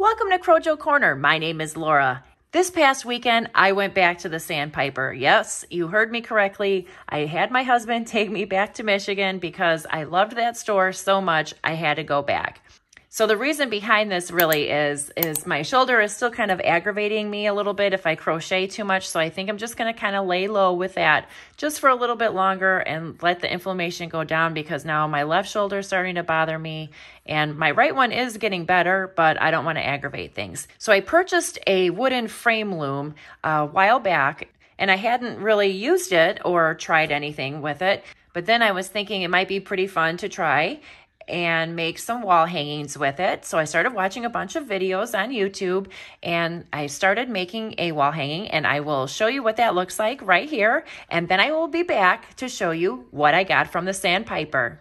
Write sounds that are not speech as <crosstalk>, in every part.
Welcome to Crojo Corner. My name is Lora. This past weekend, I went back to the Sandpiper. Yes, you heard me correctly. I had my husband <laughs> take me back to Michigan because I loved that store so much, I had to go back. So the reason behind this really is, is my shoulder is still kind of aggravating me a little bit if I crochet too much. So I think I'm just going to kind of lay low with that just for a little bit longer and let the inflammation go down because now my left shoulder is starting to bother me and my right one is getting better, but I don't want to aggravate things. So I purchased a wooden frame loom a while back and I hadn't really used it or tried anything with it. But then I was thinking it might be pretty fun to try and make some wall hangings with it. So I started watching a bunch of videos on YouTube and I started making a wall hanging and I will show you what that looks like right here. And then I will be back to show you what I got from the Sandpiper.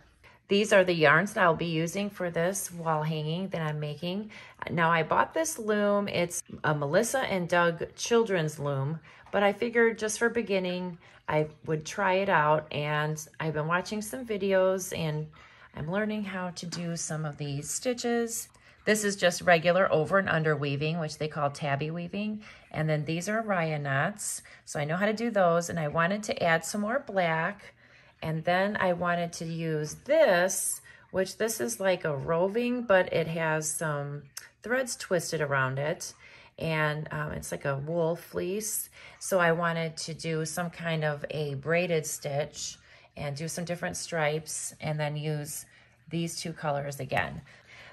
These are the yarns that I'll be using for this wall hanging that I'm making. Now I bought this loom. It's a Melissa and Doug children's loom, but I figured just for beginning, I would try it out and I've been watching some videos and I'm learning how to do some of these stitches. This is just regular over and under weaving, which they call tabby weaving. And then these are Rya knots. So I know how to do those. And I wanted to add some more black. And then I wanted to use this, which this is like a roving, but it has some threads twisted around it. And um, it's like a wool fleece. So I wanted to do some kind of a braided stitch and do some different stripes and then use these two colors again.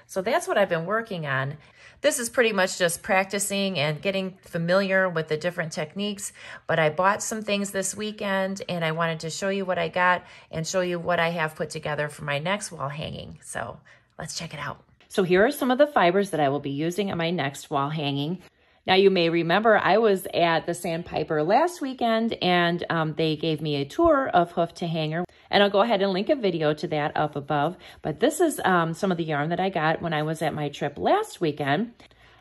So that's what I've been working on. This is pretty much just practicing and getting familiar with the different techniques, but I bought some things this weekend and I wanted to show you what I got and show you what I have put together for my next wall hanging. So let's check it out. So here are some of the fibers that I will be using on my next wall hanging. Now, you may remember I was at the Sandpiper last weekend and um, they gave me a tour of Hoof to Hanger. And I'll go ahead and link a video to that up above. But this is um, some of the yarn that I got when I was at my trip last weekend.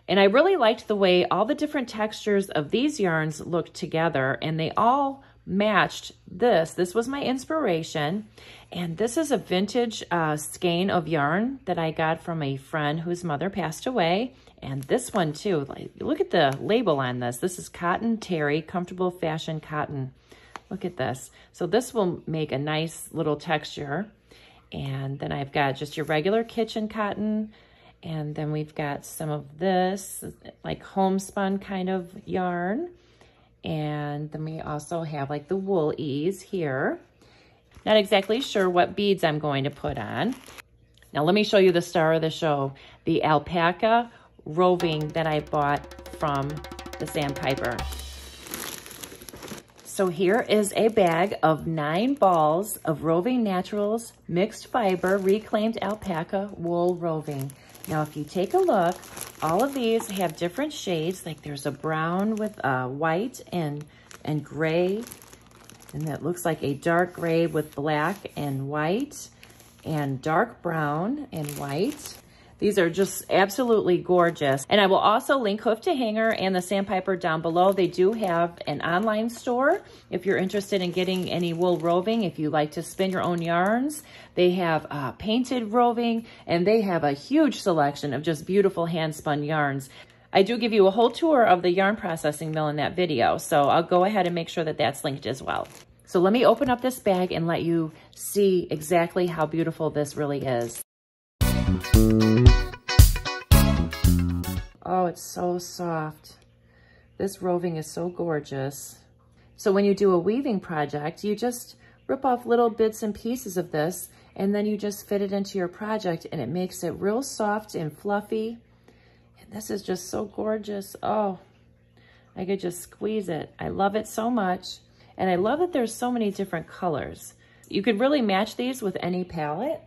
And I really liked the way all the different textures of these yarns looked together and they all matched this. This was my inspiration. And this is a vintage uh, skein of yarn that I got from a friend whose mother passed away. And this one too, like, look at the label on this. This is Cotton Terry, Comfortable Fashion Cotton. Look at this. So this will make a nice little texture. And then I've got just your regular kitchen cotton. And then we've got some of this, like homespun kind of yarn. And then we also have like the Wool-Ease here. Not exactly sure what beads I'm going to put on. Now let me show you the star of the show, the alpaca roving that I bought from the Sandpiper. So here is a bag of nine balls of Roving Naturals mixed fiber reclaimed alpaca wool roving. Now, if you take a look, all of these have different shades. Like there's a brown with uh, white and, and gray. And that looks like a dark gray with black and white and dark brown and white. These are just absolutely gorgeous. And I will also link Hoof to Hanger and the Sandpiper down below. They do have an online store if you're interested in getting any wool roving, if you like to spin your own yarns. They have uh, painted roving and they have a huge selection of just beautiful hand spun yarns. I do give you a whole tour of the yarn processing mill in that video, so I'll go ahead and make sure that that's linked as well. So let me open up this bag and let you see exactly how beautiful this really is. Oh, it's so soft. This roving is so gorgeous. So when you do a weaving project, you just rip off little bits and pieces of this and then you just fit it into your project and it makes it real soft and fluffy. And this is just so gorgeous. Oh, I could just squeeze it. I love it so much. And I love that there's so many different colors. You could really match these with any palette.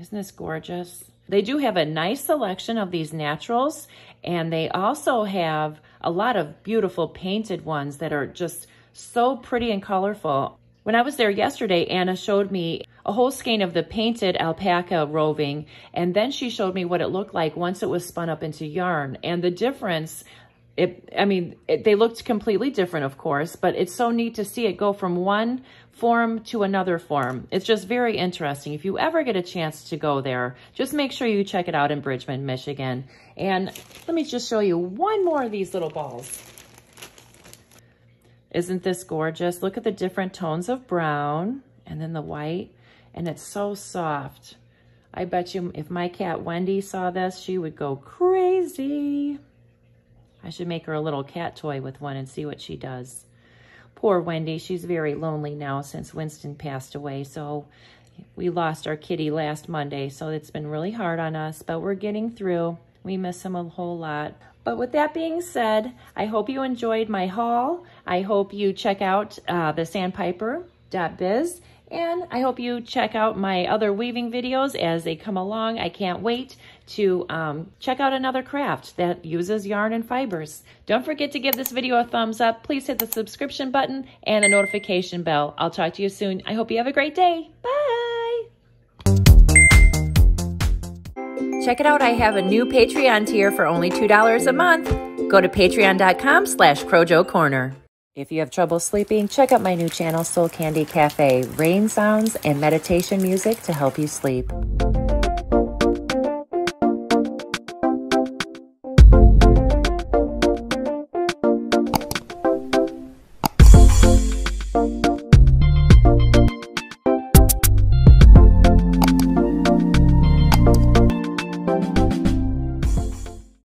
Isn't this gorgeous? They do have a nice selection of these naturals, and they also have a lot of beautiful painted ones that are just so pretty and colorful. When I was there yesterday, Anna showed me a whole skein of the painted alpaca roving, and then she showed me what it looked like once it was spun up into yarn. And the difference it, I mean, it, they looked completely different, of course, but it's so neat to see it go from one form to another form. It's just very interesting. If you ever get a chance to go there, just make sure you check it out in Bridgman, Michigan. And let me just show you one more of these little balls. Isn't this gorgeous? Look at the different tones of brown and then the white. And it's so soft. I bet you if my cat Wendy saw this, she would go crazy. I should make her a little cat toy with one and see what she does. Poor Wendy, she's very lonely now since Winston passed away. So we lost our kitty last Monday, so it's been really hard on us, but we're getting through. We miss him a whole lot. But with that being said, I hope you enjoyed my haul. I hope you check out uh, the sandpiper.biz and I hope you check out my other weaving videos as they come along. I can't wait to um, check out another craft that uses yarn and fibers. Don't forget to give this video a thumbs up. Please hit the subscription button and the notification bell. I'll talk to you soon. I hope you have a great day. Bye. Check it out. I have a new Patreon tier for only $2 a month. Go to patreon.com slash Crojo Corner. If you have trouble sleeping, check out my new channel, Soul Candy Cafe, rain sounds and meditation music to help you sleep.